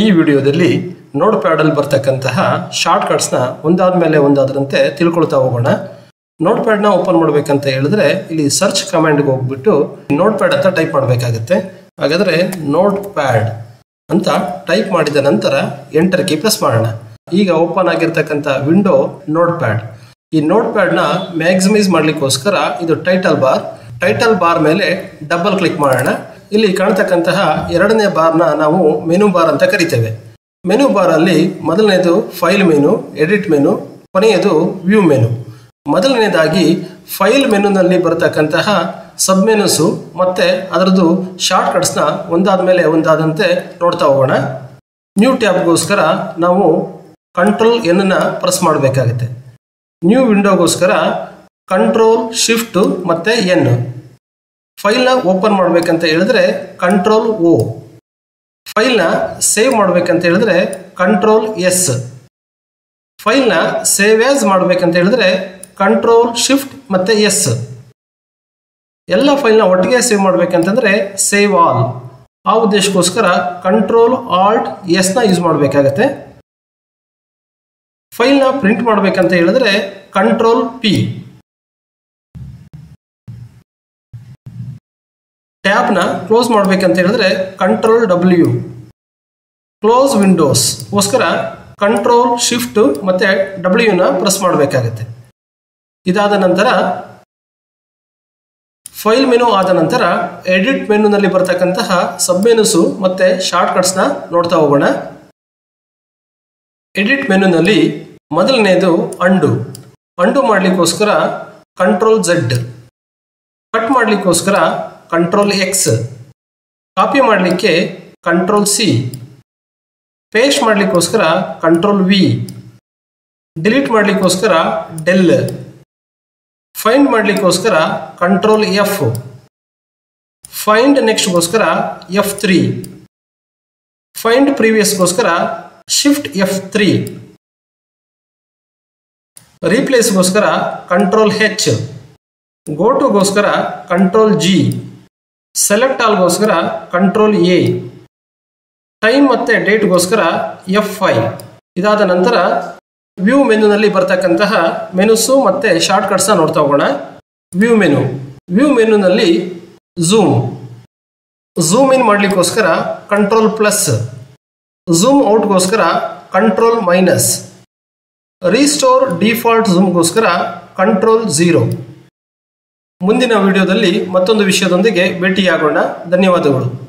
ಈ ವಿಡಿಯೋದಲ್ಲಿ ನೋಟ್ ಪ್ಯಾಡಲ್ಲಿ ಬರ್ತಕ್ಕಂತಹ ಶಾರ್ಟ್ ಕಟ್ಸ್ನ ಒಂದಾದ ಮೇಲೆ ಒಂದಾದ್ರಂತೆ ತಿಳ್ಕೊಳ್ತಾ ಹೋಗೋಣ. ನೋಟ್ ಪ್ಯಾಡ್ನ ಓಪನ್ ಮಾಡಬೇಕಂತ ಹೇಳಿದ್ರೆ ಇಲ್ಲಿ ಸರ್ಚ್ ಕಮಾಂಡ್ಗೆ ಹೋಗ್ಬಿಟ್ಟು ನೋಟ್ ಪ್ಯಾಡ್ ಅಂತ ಟೈಪ್ ಮಾಡಬೇಕಾಗುತ್ತೆ. ಹಾಗಾದ್ರೆ ನೋಟ್ ಪ್ಯಾಡ್ ಅಂತ ಟೈಪ್ ಮಾಡಿದ ನಂತರ ಎಂಟರ್ ಕೀ ಪ್ರೆಸ್ ಮಾಡೋಣ. ಈಗ ಓಪನ್ ಆಗಿರ್ತಕ್ಕಂಥ ವಿಂಡೋ ನೋಟ್ ಪ್ಯಾಡ್ ಈ ನೋಟ್ ಪ್ಯಾಡ್ನ ಮ್ಯಾಕ್ಸಿಮೈಸ್ ಮಾಡ್ಲಿಕ್ಕೋಸ್ಕರ ಇದು ಟೈಟಲ್ ಬಾರ್ ಟೈಟಲ್ ಬಾರ್ ಮೇಲೆ ಡಬಲ್ ಕ್ಲಿಕ್ ಮಾಡೋಣ. ಇಲ್ಲಿ ಕಾಣ್ತಕ್ಕಂತಹ ಎರಡನೇ ಬಾರ್ನ ನಾವು ಮೆನು ಬಾರ್ ಅಂತ ಕರಿತೇವೆ. ಮೆನು ಬಾರಲ್ಲಿ ಮೊದಲನೇದು ಫೈಲ್ ಮೆನು, ಎಡಿಟ್ ಮೆನು, ಕೊನೆಯದು ವ್ಯೂ ಮೆನು. ಮೊದಲನೇದಾಗಿ ಫೈಲ್ ಮೆನುನಲ್ಲಿ ಬರತಕ್ಕಂತಹ ಸಬ್ ಮೆನುಸು ಮತ್ತೆ ಅದರದ್ದು ಶಾರ್ಟ್ ಕಟ್ಸ್ನ ಒಂದಾದ ಮೇಲೆ ಒಂದಾದಂತೆ ನೋಡ್ತಾ ಹೋಗೋಣ. ನ್ಯೂ ಟ್ಯಾಬ್ಗೋಸ್ಕರ ನಾವು ಕಂಟ್ರೋಲ್ ಎನ್ನ ಪ್ರೆಸ್ ಮಾಡಬೇಕಾಗುತ್ತೆ. ನ್ಯೂ ವಿಂಡೋಗೋಸ್ಕರ ಕಂಟ್ರೋಲ್ ಶಿಫ್ಟು ಮತ್ತೆ ಎನ್ ಫೈಲ್ನ ಓಪನ್ ಮಾಡಬೇಕಂತ ಹೇಳಿದ್ರೆ ಕಂಟ್ರೋಲ್ ಓ ಫೈಲ್ನ ಸೇವ್ ಮಾಡಬೇಕಂತ ಹೇಳಿದ್ರೆ ಕಂಟ್ರೋಲ್ ಎಸ್ ಫೈಲ್ನ ಸೇವ್ ಆಸ್ ಮಾಡಬೇಕಂತ ಹೇಳಿದ್ರೆ ಕಂಟ್ರೋಲ್ ಶಿಫ್ಟ್ ಮತ್ತೆ ಎಸ್ ಎಲ್ಲ ಫೈಲ್ನ ಒಟ್ಟಿಗೆ ಸೇವ್ ಮಾಡಬೇಕಂತಂದ್ರೆ ಸೇವ್ ಆಲ್ ಆ ಉದ್ದೇಶಕ್ಕೋಸ್ಕರ ಕಂಟ್ರೋಲ್ ಆಲ್ಟ್ ಎಸ್ನ ಯೂಸ್ ಮಾಡಬೇಕಾಗತ್ತೆ. ಫೈಲ್ನ ಪ್ರಿಂಟ್ ಮಾಡಬೇಕಂತ ಹೇಳಿದ್ರೆ ಕಂಟ್ರೋಲ್ ಪಿ ಟ್ಯಾಬ್ನ ಕ್ಲೋಸ್ ಮಾಡಬೇಕಂತ ಹೇಳಿದ್ರೆ ಕಂಟ್ರೋಲ್ ಡಬ್ಲ್ಯೂ ಕ್ಲೋಸ್ ವಿಂಡೋಸ್ಗೋಸ್ಕರ ಕಂಟ್ರೋಲ್ ಶಿಫ್ಟ್ ಮತ್ತೆ ಡಬ್ಲ್ಯೂನ ಪ್ರೆಸ್ ಮಾಡಬೇಕಾಗುತ್ತೆ. ಇದಾದ ನಂತರ ಫೈಲ್ ಮೆನು ಆದ ನಂತರ ಎಡಿಟ್ ಮೆನುನಲ್ಲಿ ಬರ್ತಕ್ಕಂತಹ ಸಬ್ ಮೆನುಸು ಮತ್ತೆ ಶಾರ್ಟ್ ಕಟ್ಸ್ನ ನೋಡ್ತಾ ಹೋಗೋಣ. ಎಡಿಟ್ ಮೆನುನಲ್ಲಿ ಮೊದಲನೇದು ಅಂಡು ಅಂಡು ಮಾಡಲಿಕ್ಕೋಸ್ಕರ ಕಂಟ್ರೋಲ್ ಝೆಡ್ ಕಟ್ ಮಾಡಲಿಕ್ಕೋಸ್ಕರ ಕಂಟ್ರೋಲ್ ಎಕ್ಸ್ ಕಾಪಿ ಮಾಡಲಿಕ್ಕೆ ಕಂಟ್ರೋಲ್ ಸಿ ಪೇಸ್ಟ್ ಮಾಡಲಿಕ್ಕೋಸ್ಕರ ಕಂಟ್ರೋಲ್ ವಿ ಡಿಲೀಟ್ ಮಾಡಲಿಕ್ಕೋಸ್ಕರ ಡೆಲ್ ಫೈಂಡ್ ಮಾಡಲಿಕ್ಕೋಸ್ಕರ ಕಂಟ್ರೋಲ್ ಎಫ್ ಫೈಂಡ್ ನೆಕ್ಸ್ಟ್ಗೋಸ್ಕರ ಎಫ್ ತ್ರೀ ಫೈಂಡ್ ಪ್ರೀವಿಯಸ್ಗೋಸ್ಕರ ಶಿಫ್ಟ್ ಎಫ್ ತ್ರೀ ರೀಪ್ಲೇಸ್ಗೋಸ್ಕರ ಕಂಟ್ರೋಲ್ ಹೆಚ್ ಗೋ ಟುಗೋಸ್ಕರ ಕಂಟ್ರೋಲ್ ಜಿ ಸೆಲೆಕ್ಟ್ ಆಲ್ಗೋಸ್ಕರ ಕಂಟ್ರೋಲ್ ಎ ಟೈಮ್ ಮತ್ತು ಡೇಟ್ಗೋಸ್ಕರ ಎಫ್ ಫೈ ಇದಾದ ನಂತರ ವ್ಯೂ ಮೆನುನಲ್ಲಿ ಬರ್ತಕ್ಕಂತಹ ಮೆನುಸು ಮತ್ತು ಶಾರ್ಟ್ ಕಟ್ಸ್ನ ನೋಡ್ತಾ ಹೋಗೋಣ. ವ್ಯೂ ಮೆನು ವ್ಯೂ ಮೆನುನಲ್ಲಿ ಝೂಮ್ ಝೂಮ್ ಇನ್ ಮಾಡಲಿಕ್ಕೋಸ್ಕರ ಕಂಟ್ರೋಲ್ ಪ್ಲಸ್ ಝೂಮ್ ಔಟ್ಗೋಸ್ಕರ ಕಂಟ್ರೋಲ್ ಮೈನಸ್ ರೀಸ್ಟೋರ್ ಡಿಫಾಲ್ಟ್ ಝೂಮ್ಗೋಸ್ಕರ ಕಂಟ್ರೋಲ್ ಝೀರೋ ಮುಂದಿನ ವಿಡಿಯೋದಲ್ಲಿ ಮತ್ತೊಂದು ವಿಷಯದೊಂದಿಗೆ ಭೇಟಿಯಾಗೋಣ. ಧನ್ಯವಾದಗಳು.